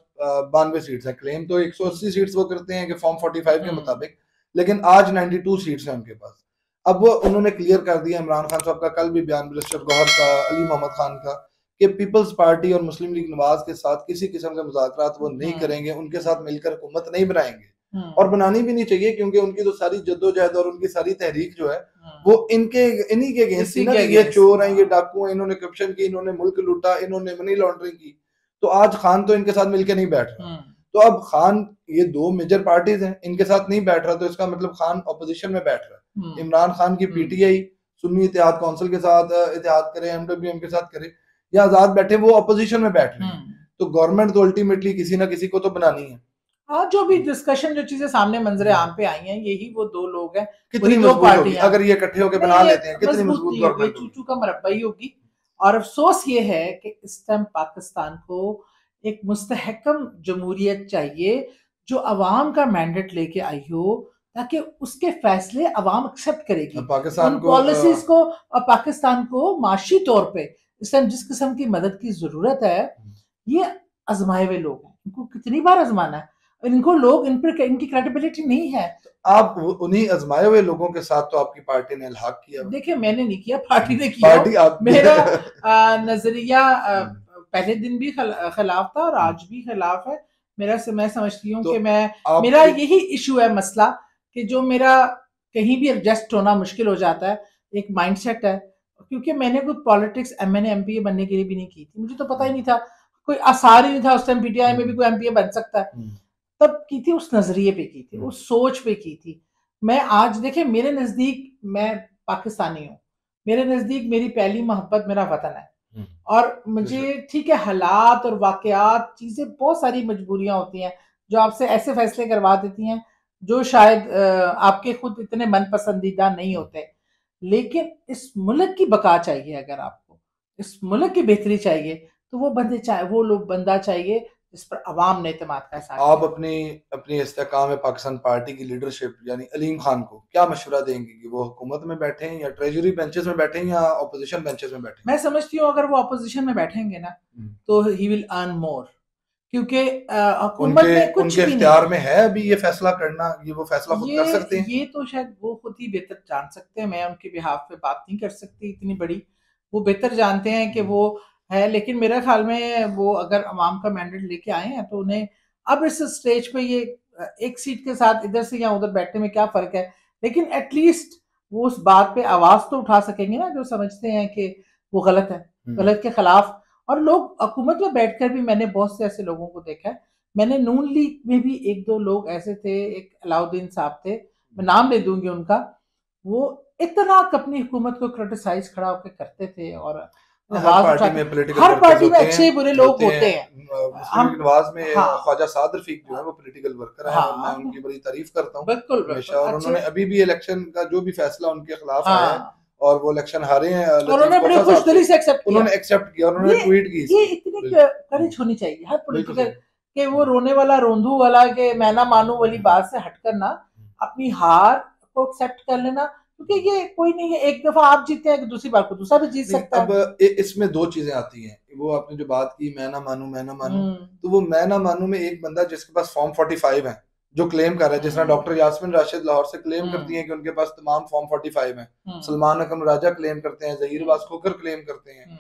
बानवे सीट्स है क्लेम तो 180 सीट्स वो करते हैं कि फॉर्म 45 के हम्म। मुताबिक लेकिन आज 92 सीट्स हैं उनके पास अब वो उन्होंने क्लियर कर दिया इमरान खान साहब का कल भी बयान मिनिस्टर गौहर का अली मोहम्मद खान का कि पीपल्स पार्टी और मुस्लिम लीग नवाज़ के साथ किसी किस्म के मुजाकर वो नहीं हम्म। करेंगे उनके साथ मिलकर हुकूमत नहीं बनाएँगे। और बनानी भी नहीं चाहिए क्योंकि उनकी तो सारी जद्दोजहद और उनकी सारी तहरीक जो है हम्म। वो इनके इन्हीं के अगेंस्ट थी ना ये चोर हैं ये डाकू हैं इन्होंने करप्शन की इन्होंने मुल्क लूटा इन्होंने मनी लॉन्ड्रिंग की। तो आज खान तो इनके साथ मिलकर नहीं बैठ रहा। तो अब खान ये दो मेजर पार्टीज़ हैं इनके साथ नहीं बैठ रहा तो इसका मतलब खान अपोजिशन में बैठ रहा है। इमरान खान की पीटीआई सुन्नी इतिहाद काउंसिल के साथ इतिहाद करे एमडब्ल्यूएम के साथ करे या आज़ाद बैठे वो अपोजिशन में बैठ रहे हैं। तो गवर्नमेंट तो अल्टीमेटली किसी ना किसी को तो बनानी है। हाँ जो भी डिस्कशन जो चीज़ें सामने मंजरे आम पे आई हैं यही वो दो लोग हैं। कितनी दो पार्टियाँ। अगर ये इकट्ठे होकर बना लेते हैं कितनी मज़बूत गवर्नमेंट चूचू का मरब्बा ही होगी। और अफसोस ये है कि इस टाइम पाकिस्तान को एक मुस्तहकम जमहूरियत चाहिए जो अवाम का मैंडेट लेके आई हो ताकि उसके फैसले अवाम एक्सेप्ट करेगी। पाकिस्तान को पॉलिसीज़ को और पाकिस्तान को माशी तौर पे इस टाइम जिस किस्म की मदद की ज़रूरत है ये आजमाए हुए लोग हैं। इनको कितनी बार आजमाना है? इनको लोग इन पर इनकी क्रेडिबिलिटी नहीं है। आप उन्हीं आजमाए हुए लोगों के साथ तो आपकी पार्टी ने इल्हाक किया। देखिए मैंने नहीं किया पार्टी ने किया। पार्टी आप मेरा नज़रिया पहले दिन भी खिलाफ था और आज भी खिलाफ है। मेरा से मैं समझती हूँ तो कि मैं मेरा यही इशू है मसला कि जो मेरा कहीं भी एडजस्ट होना मुश्किल हो जाता है एक माइंडसेट है। क्योंकि मैंने कोई politics M N M P A बनने के लिए भी नहीं की थी। मुझे तो पता ही नहीं था कोई आसार ही नहीं था उस टाइम पीटीआई में भी कोई एम पी ए बन सकता है। हम्म। तब की थी उस नज़रिए पे की थी हम्म। उस सोच पे की थी। मैं आज देखे मेरे नज़दीक मैं पाकिस्तानी हूँ। मेरे नज़दीक मेरी पहली मोहब्बत मेरा वतन है। हम्म। और मुझे ठीक है हालात और वाकयात चीज़ें बहुत सारी मजबूरियाँ होती हैं जो आपसे ऐसे फैसले करवा देती हैं जो शायद आपके खुद इतने मन पसंदीदा नहीं होते। लेकिन इस मुल्क की बका चाहिए अगर आपको इस मुल्क की बेहतरी चाहिए तो वो बंदे चाहे वो लोग बंदा चाहिए जिस पर अवाम ने अतमाद का साथ आप अपनी अपनी इस्तेकाम पाकिस्तान पार्टी की लीडरशिप यानी अलीम खान को क्या मशवरा देंगे कि वो हुकूमत में बैठे हैं या ट्रेजरी बेंचेस में बैठे या अपोजिशन बेंचेस में बैठे? मैं समझती हूँ अगर वो अपोजिशन में बैठेंगे ना हम्म। तो ही विल अर्न मोर क्योंकि उनके उनके इख्तियार में है अभी ये फैसला करना ये वो फैसला खुद कर सकते हैं। ये तो शायद वो खुद ही बेहतर जान सकते हैं मैं उनके बिहाफ पे बात नहीं कर सकती इतनी बड़ी। वो बेहतर जानते हैं कि वो है लेकिन मेरे ख्याल में वो अगर अवाम का मैंडेट लेके आए हैं तो उन्हें अब इस स्टेज पे ये एक सीट के साथ इधर से या उधर बैठने में क्या फ़र्क है? लेकिन एटलीस्ट वो उस बात पे आवाज़ तो उठा सकेंगे ना जो समझते हैं कि वो गलत है हम्म। गलत के खिलाफ। और लोग हुकूमत में बैठकर भी मैंने बहुत से ऐसे लोगों को देखा है। मैंने नून लीग में भी एक दो लोग ऐसे थे एक अलाउद्दीन साहब थे मैं नाम ले दूँगी उनका वो इतना अपनी हुकूमत को क्रिटिसाइज खड़ा होकर करते थे और हर पार्टी में पॉलिटिकल हर पार्टी में अच्छे बुरे लोग होते हैं। हम नवाज़ में हाँ, ख्वाजा साद रफीक जो है वो पॉलिटिकल वर्कर है मैं उनकी बड़ी तारीफ़ करता हूँ। बिल्कुल और उन्होंने अभी भी इलेक्शन का जो भी फैसला उनके खिलाफ आया है। और वो इलेक्शन हारे हैं उन्होंने बड़ी खुशदिली से एक्सेप्ट किया। उन्होंने एक्सेप्ट किया उन्होंने ट्वीट की ये इतनी करेज होनी चाहिए। हर पॉलिटिकल के वो रोने वाला रोंधू वाला के मैं ना मानू वाली बात से हटकर ना अपनी हार को एक्सेप्ट कर लेना क्योंकि ये कोई नहीं है एक दफ़ा आप जीते हैं दूसरी बार को दूसरा भी जीत सकता है। अब इसमें दो चीज़ें आती हैं। वो आपने जो बात की मैं ना मानू मैं ना मानू हम्म। तो वो मैं ना मानू में एक बंदा जिसके पास फॉर्म फोर्टी फाइव है जो क्लेम कर रहा है जिस तरह डॉक्टर यासमिन राशिद लाहौर से क्लेम हम्म। करती हैं कि उनके पास तमाम फॉर्म फोर्टी फाइव है। हम्म। सलमान अकम राजा क्लेम करते हैं जहीर वास खोकर क्लेम करते हैं।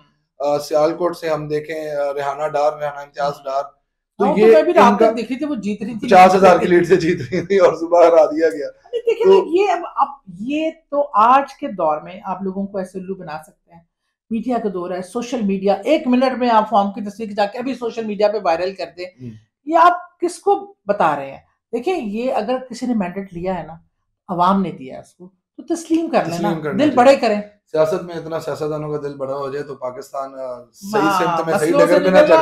सियालकोट से हम देखें रेहाना डार रेहाना इम्तियाज़ डार तो हाँ, ये तो भी रात तक देखी थी वो जीत रही थी। पचास हज़ार की लीड से जीत रही थी और सुबह हरा दिया गया। देखिए तो, ये अब अब ये तो आज के दौर में आप लोगों को ऐसे उल्लू बना सकते हैं। मीडिया का दौर है सोशल मीडिया। एक मिनट में आप फॉर्म की तस्वीर जाके अभी सोशल मीडिया पे वायरल कर दे। हम्म। ये आप किसको बता रहे हैं? देखिए ये अगर किसी ने मैंडेट लिया है ना अवाम ने दिया है उसको तो तस्लीम कर लेना। दिल बड़े करें। सियासत में इतना सियासतदानों का दिल बड़ा हो जाए तो पाकिस्तान सही सिमत में सही जगह पे ना चल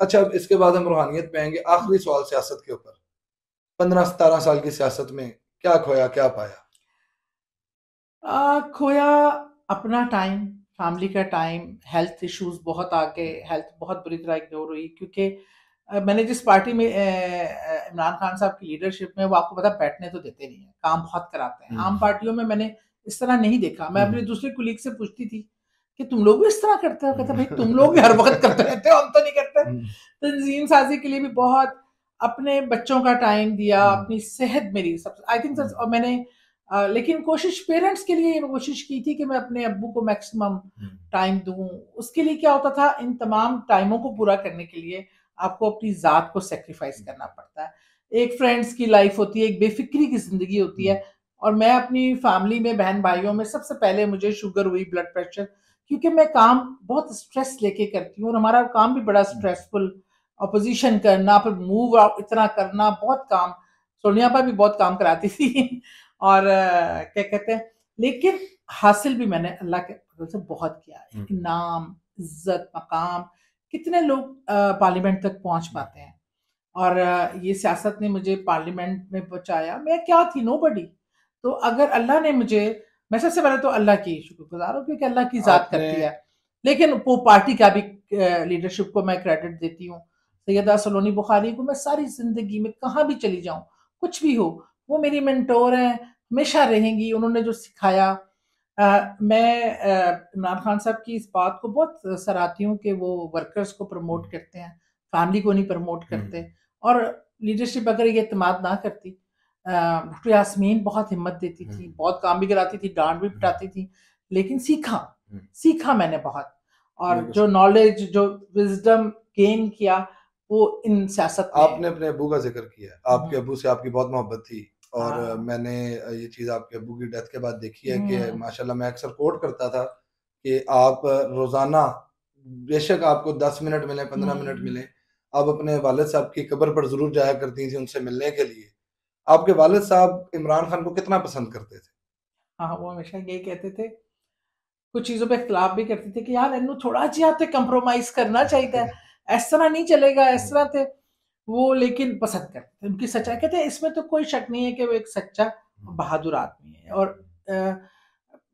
अच्छा अब इसके बाद हम रूहानियत पे आएँगे आखिरी सवाल सियासत के ऊपर पंद्रह सतारह साल की सियासत में क्या खोया क्या पाया आ, खोया अपना टाइम फैमिली का टाइम हेल्थ इश्यूज़ बहुत आगे हेल्थ बहुत बुरी तरह इग्नोर हुई क्योंकि मैंने जिस पार्टी में इमरान खान साहब की लीडरशिप में वो आपको पता बैठने तो देते नहीं है काम बहुत कराते हैं हम्म। आम पार्टियों में मैंने इस तरह नहीं देखा मैं अपने हम्म। दूसरे कुलीग से पूछती थी कि तुम लोग भी इस तरह करते हो? कहते भाई तुम लोग भी हर वक्त करते रहते हो हम तो नहीं करते। [LAUGHS] हम्म। तंजीम साजी के लिए भी बहुत अपने बच्चों का टाइम दिया हम्म। अपनी सेहत मेरी सब आई थिंक और मैंने आ, लेकिन कोशिश पेरेंट्स के लिए कोशिश की थी कि मैं अपने अब्बू को मैक्सिमम टाइम हम्म। दूँ। उसके लिए क्या होता था इन तमाम टाइमों को पूरा करने के लिए आपको अपनी ज़ात को सेक्रीफाइस करना पड़ता है। एक फ्रेंड्स की लाइफ होती है एक बेफिक्री की ज़िंदगी होती है और मैं अपनी फैमिली में बहन भाइयों में सबसे पहले मुझे शुगर हुई ब्लड प्रेशर क्योंकि मैं काम बहुत स्ट्रेस लेके करती हूँ और हमारा काम भी बड़ा स्ट्रेसफुल अपोजिशन करना फिर मूव इतना करना बहुत काम। सोनिया पर भी बहुत काम कराती थी। [LAUGHS] और क्या कहते हैं लेकिन हासिल भी मैंने अल्लाह के फजल से बहुत किया हम्म। नाम इज़्ज़त मकाम कितने लोग पार्लियामेंट तक पहुँच पाते हैं। और ये सियासत ने मुझे पार्लियामेंट में पहुँचाया। मैं क्या थी? नो तो अगर अल्लाह ने मुझे मैं सबसे पहले तो अल्लाह की शुक्रगुजार हूँ क्योंकि अल्लाह की जात करती है। लेकिन वो पार्टी का भी लीडरशिप को मैं क्रेडिट देती हूँ। सैदा सलोनी बुखारी को मैं सारी ज़िंदगी में कहाँ भी चली जाऊँ कुछ भी हो वो मेरी मेंटोर हैं हमेशा रहेंगी उन्होंने जो सिखाया। आ, मैं इमरान खान साहब की इस बात को बहुत सराहती हूँ कि वो वर्कर्स को प्रमोट करते हैं फैमिली को नहीं प्रमोट करते। हम्म। और लीडरशिप अगर ये अतमाद ना करती डॉक्टर यासमीन बहुत हिम्मत देती थी हम्म। बहुत काम भी कराती थी डांट भी पिटाती थी लेकिन सीखा हम्म। सीखा मैंने बहुत और जो नॉलेज जो विजडम गेन किया वो इन सियासत आपने अपने अबू का ज़िक्र किया आपके हम्म। अबू से आपकी बहुत मोहब्बत थी और हाँ। मैंने ये चीज़ आपके अबू की डेथ के बाद देखी है कि माशाल्लाह मैं अक्सर कोट करता था कि आप रोज़ाना बेशक आपको दस मिनट मिले पंद्रह मिनट मिले आप अपने वालिद साहब की कब्र पर ज़रूर जाया करती थी उनसे मिलने के लिए आपके वालिद साहब इमरान खान को कितना पसंद करते थे? हाँ वो हमेशा यही कहते थे। कुछ चीज़ों पे खिलाफ भी करते थे कि यार इन्हों थोड़ा जिहा तो कंप्रोमाइज करना चाहिए इस तरह नहीं चलेगा इस तरह थे। वो लेकिन पसंद करते थे। उनकी सच्चाई कहते हैं इसमें तो कोई शक नहीं है कि वो एक सच्चा बहादुर आदमी है। और आ,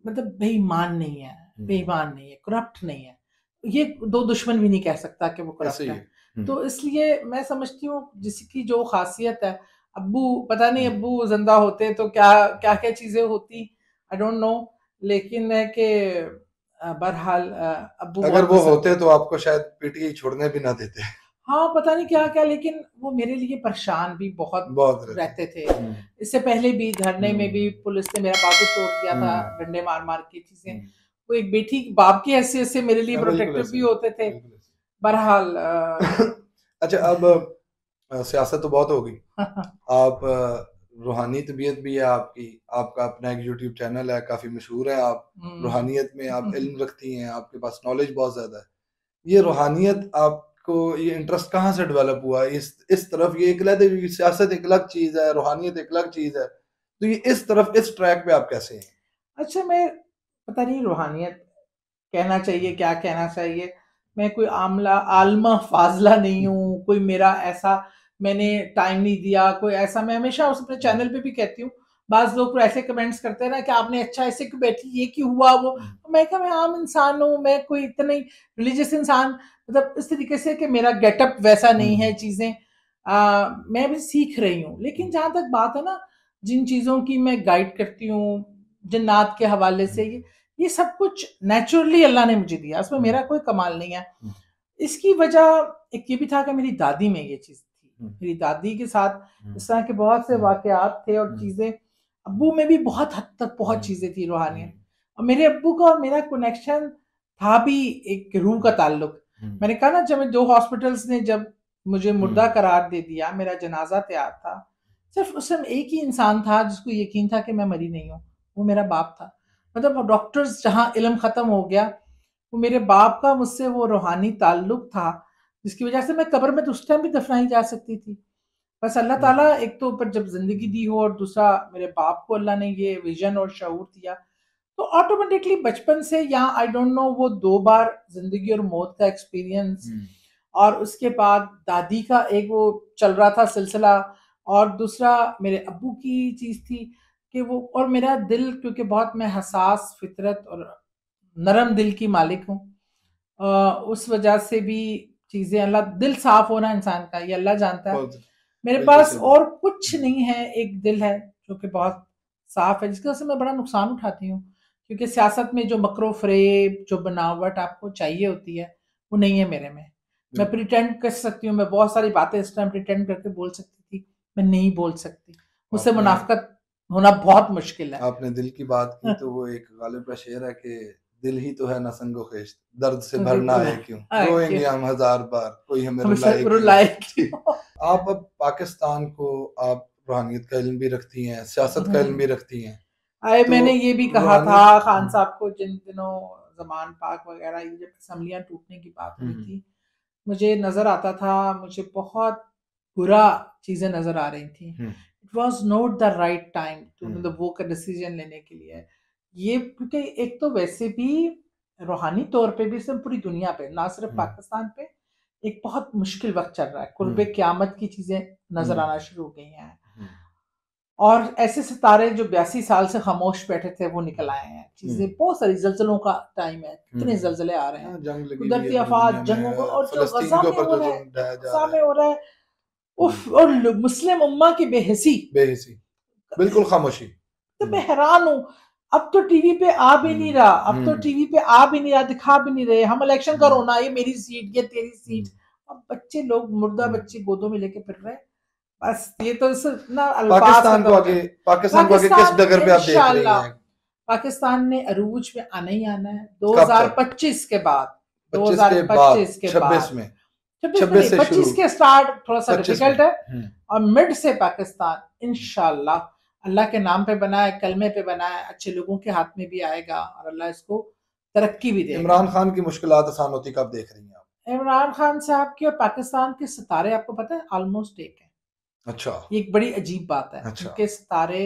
मतलब बेईमान नहीं है हम्म। बेईमान नहीं है करप्ट नहीं है। ये दो दुश्मन भी नहीं कह सकता कि वो करप्ट है। हम्म। तो इसलिए मैं समझती हूँ जिसकी जो खासियत है अब्बू पता नहीं अब्बू ज़िंदा होते तो क्या क्या क्या चीज़ें होती? आई डोंट नो लेकिन है कि बहरहाल अब्बू अगर वो होते तो आपको शायद पीटीआई छोड़ने भी ना देते। हाँ पता नहीं क्या क्या लेकिन वो मेरे लिए परेशान भी बहुत बहुत रहते। थे। हम्म। इससे पहले भी धरने में हम्म। भी पुलिस ने मेरा बाबू तोड़ दिया था हम्म। डंडे मार मार की चीज़ें। वो एक बेटी बाप की हैसियत से मेरे लिए प्रोटेक्टिव हाँ, भी होते थे। बहरहाल [COUGHS] अच्छा अब सियासत तो बहुत होगी [LAUGHS] आप रूहानी तबीयत भी है आपकी आपका अपना एक यूट्यूब चैनल है काफ़ी मशहूर है आप हम्म। रूहानियत में आप [LAUGHS] इल्म रखती हैं आपके पास नॉलेज बहुत ज़्यादा है। ये रूहानियत आपको ये इंटरेस्ट कहाँ से डेवलप हुआ? इस इस तरफ़ ये एक अलग सियासत एक अलग चीज़ है रूहानियत एक अलग चीज़ है तो ये इस तरफ़ इस ट्रैक पे आप कैसे हैं? अच्छा मैं पता नहीं रूहानियत कहना चाहिए क्या कहना चाहिए? मैं कोई आमला आलमा फाजला नहीं हूँ कोई मेरा ऐसा मैंने टाइम नहीं दिया कोई ऐसा मैं हमेशा उस अपने चैनल पे भी कहती हूँ। बाज लोग तो ऐसे कमेंट्स करते हैं ना कि आपने अच्छा ऐसे क्यों बैठी ये क्यों हुआ वो? तो मैं क्या मैं आम इंसान हूँ मैं कोई इतना ही रिलीजियस इंसान मतलब इस तरीके से कि मेरा गेटअप वैसा नहीं है चीज़ें मैं भी सीख रही हूँ। लेकिन जहाँ तक बात है ना जिन चीज़ों की मैं गाइड करती हूँ जन्नात के हवाले से ये ये सब कुछ नेचुरली अल्लाह ने मुझे दिया उसमें मेरा कोई कमाल नहीं है। इसकी वजह एक ये भी था कि मेरी दादी में ये चीज़ हम्म। मेरी दादी के साथ हम्म। इस तरह के बहुत से हम्म। वाकयात थे और चीज़ें अब्बू में भी बहुत हद तक बहुत चीज़ें थी रूहानियत और मेरे अबू का और मेरा कनेक्शन था भी एक रूह का ताल्लुक। मैंने कहा ना जब दो हॉस्पिटल्स ने जब मुझे मुर्दा करार दे दिया मेरा जनाजा तैयार था सिर्फ़ उस समय एक ही इंसान था जिसको यकीन था कि मैं मरी नहीं हूँ वो मेरा बाप था। मतलब डॉक्टर्स जहाँ इलम ख़त्म हो गया वो मेरे बाप का मुझसे वो रूहानी ताल्लुक था जिसकी वजह से मैं कब्र में तो उस टाइम भी दफनाई जा सकती थी बस अल्लाह हम्म। ताला एक तो ऊपर जब ज़िंदगी दी हो और दूसरा मेरे बाप को अल्लाह ने ये विजन और शूर दिया तो ऑटोमेटिकली बचपन से यहाँ आई डोंट नो वो दो बार ज़िंदगी और मौत का एक्सपीरियंस हम्म। और उसके बाद दादी का एक वो चल रहा था सिलसिला और दूसरा मेरे अबू की चीज़ थी कि वो और मेरा दिल क्योंकि बहुत मैं हसास फितरत और नरम दिल की मालिक हूँ उस वजह से भी चीज़ें अल्लाह दिल साफ़ होना इंसान का ये अल्लाह जानता है। मेरे पास और कुछ नहीं है एक दिल है जो कि बहुत साफ़ है जिसकी वजह से मैं बड़ा नुकसान उठाती हूँ। क्योंकि सियासत में जो मकरो फ्रेब जो बनावट आपको चाहिए होती है वो नहीं है मेरे में। मैं प्रिटेंड कर सकती हूँ मैं बहुत सारी बातें इस टाइम प्रिटेंड करके बोल सकती थी मैं नहीं बोल सकती। मुझसे मुनाफ्त होना बहुत मुश्किल है। आपने दिल की बात की तो वो एक गालिब का शेर है कि दिल ही तो है ना संगो खेश दर्द से भरना है क्यों? रोएँगे हम हज़ार बार कोई हमें रुलाए [LAUGHS] आप अब पाकिस्तान को आप रूहानियत का इल्म भी रखती हैं सियासत का इल्म भी रखती हैं आए तो मैंने ये भी कहा था खान साहब को जिन दिनों जमान पाक वगैरह ये जब असम्बलियाँ टूटने की बात हुई हम्म। थी मुझे नज़र आता था मुझे बहुत बुरा चीज़ें नज़र आ रही थी। It was not the right time to मतलब वो का डिसीज़न लेने के लिए। ये क्योंकि एक तो वैसे भी रूहानी तौर पे भी सब पूरी दुनिया पे ना सिर्फ़ पाकिस्तान पे एक बहुत मुश्किल वक्त चल रहा है। कुर्ब क्यामत की चीज़ें नज़र आना शुरू हो गई हैं। और ऐसे सितारे जो बयासी साल से खामोश बैठे थे वो निकल आए हैं। चीज़ें बहुत सारी जलजलों का टाइम है कितने जलजले आ रहे हैं। कुदरती आफात जंगों को और जो गजा में हो रहा है में हो। रहा है उफ और मुस्लिम उम्मा की बेहसी। बेहसी। बिल्कुल खामोशी। तो मैं हैरान हूँ। अब तो टीवी पे आ भी नहीं रहा अब तो टीवी हम्म। पे आ भी नहीं रहा दिखा भी नहीं रहे। हम इलेक्शन करो ना ये मेरी सीट ये तेरी सीट हम्म। अब बच्चे लोग मुर्दा हम्म। बच्चे गोदों में लेके फिर रहे बस ये तो ना पाकिस्तान को आगे पाकिस्तान को आगे किस डगर पे आप देख रहे हैं? पाकिस्तान ने अरूज में आना ही आना है। 2025 के बाद। 2025 के बाद में। पच्चीस के स्टार्ट थोड़ा सा डिफ़िकल्ट है। और मिड से पाकिस्तान इनशाला अल्लाह के नाम पे बना है कलमे पे बना है अच्छे लोगों के हाथ में भी आएगा और अल्लाह इसको तरक्की भी देगा इमरान खान की मुश्किल आसान होती कब देख रही हैं आप इमरान खान साहब की और पाकिस्तान के सितारे आपको पता है ऑलमोस्ट एक है अच्छा ये एक बड़ी अजीब बात है अच्छा। इनके सितारे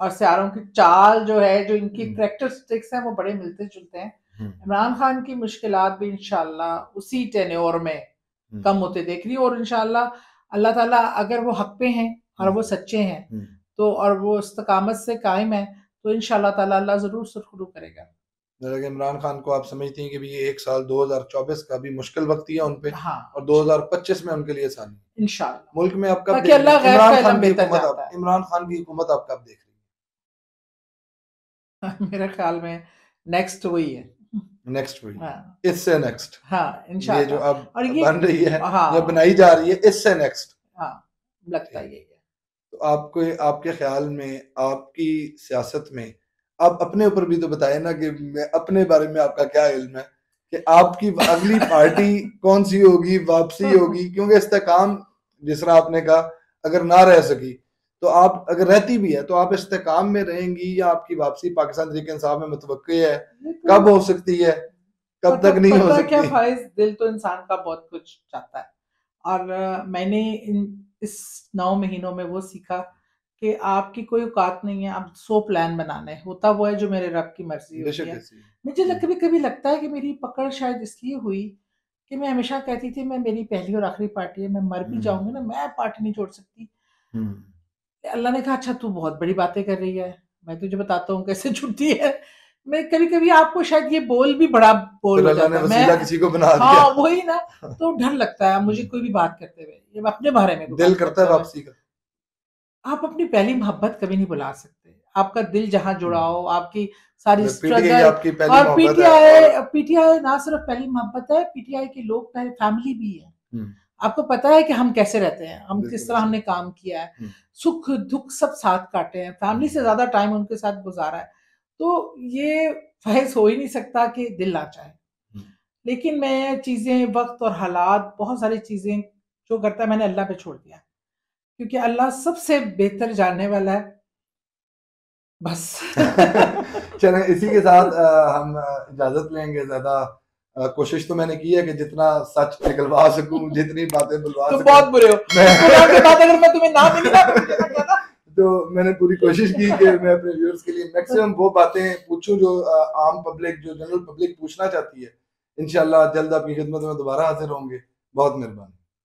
और सियारों की चाल जो है जो इनकी करेक्टरिस्टिक्स हम्म। है वो बड़े मिलते जुलते हैं हम्म। इमरान खान की मुश्किल भी इनशाला उसी टेन्योर में हम्म। कम होते देख रही और इनशाला अल्लाह ताला अगर वो हक पे हैं और वो सच्चे हैं तो और वो इस्तकामत से कायम है तो इन ताला अल्लाह ज़रूर सुरखरू करेगा। इमरान खान को आप समझती हैं कि भी ये एक साल 2024 का भी मुश्किल वक्त ही है उन पे हाँ। और 2025 में उनके लिए आसानी इंशाल्लाह। मुल्क में आप कब इमरान खान की हुकूमत इमरान खान की हुकूमत आप कब देख रही [LAUGHS] है। मेरे ख्याल में नेक्स्ट वही है। नेक्स्ट वही हाँ। इससे नेक्स्ट हाँ इंशाल्लाह जो अब बन रही है हाँ, जो बनाई जा रही है इससे नेक्स्ट हाँ लगता है तो आपको आपके ख्याल में आपकी सियासत में आप अपने ऊपर भी तो बताए ना कि मैं अपने बारे में आपका क्या इल्म है कि आपकी अगली पार्टी [LAUGHS] कौन सी होगी वापसी होगी क्योंकि इस्तेकाम जिस तरह आपने कहा अगर ना रह सकी तो आप अगर रहती भी है तो आप इस्तेकाम में रहेंगी या आपकी वापसी पाकिस्तान तरीके इंसाफ में मुतव है? तो कब हो सकती है? कब तक नहीं हो सकती? क्या दिल तो इंसान का बहुत कुछ चाहता है। और मैंने इन इस नौ महीनों में वो सीखा कि आपकी कोई औकात नहीं है आप सो प्लान बनाना है होता वो है जो मेरे रब की मर्ज़ी होती है मुझे हम्म। कभी कभी लगता है कि मेरी पकड़ शायद इसलिए हुई कि मैं हमेशा कहती थी मैं मेरी पहली और आखिरी पार्टी है मैं मर भी हम्म। जाऊँगी ना मैं पार्टी नहीं छोड़ सकती हम्म। अल्लाह ने कहा अच्छा तू बहुत बड़ी बातें कर रही है मैं तुझे बताता हूँ कैसे छुट्टी है मैं कभी कभी आपको शायद ये बोल भी बड़ा बोल हो जाता है। मैं किसी को बना हाँ वही ना [LAUGHS] तो डर लगता है मुझे कोई भी बात करते हुए। ये अपने बारे में दिल करता है वापसी का। आप अपनी पहली मोहब्बत कभी नहीं बुला सकते। आपका दिल जहाँ जुड़ा हो आपकी सारी स्ट्रगल और पीटीआई पीटीआई ना सिर्फ़ पहली मोहब्बत है पीटीआई के लोग पहले फैमिली भी है। हम्म। आपको पता है कि हम कैसे रहते हैं हम किस तरह हमने काम किया है। हम्म। सुख दुख सब साथ काटे हैं। फैमिली से ज़्यादा टाइम उनके साथ गुजारा है। तो ये फैज हो ही नहीं सकता कि दिल ना चाहे। हम्म। लेकिन मैं चीज़ें वक्त और हालात बहुत सारी चीज़ें जो करता है मैंने अल्लाह पे छोड़ दिया। क्योंकि अल्लाह सबसे बेहतर जानने वाला है। बस। [LAUGHS] चले इसी के साथ आ, हम इजाज़त लेंगे ज़्यादा। कोशिश तो मैंने की है कि जितना सच निकलवा सकूँ जितनी बातें बुलवा तुम बहुत बुरे हो। मैं अगर मैं तुम्हें ना मिली ना तो, मैंने पूरी कोशिश की कि मैं अपने व्यूअर्स के लिए मैक्सिमम वो बातें पूछूँ जो आम पब्लिक जो जनरल पब्लिक पूछना चाहती है। इनशाला जल्द आपकी खिदमत में दोबारा हाजिर होंगे। बहुत मेहरबानी।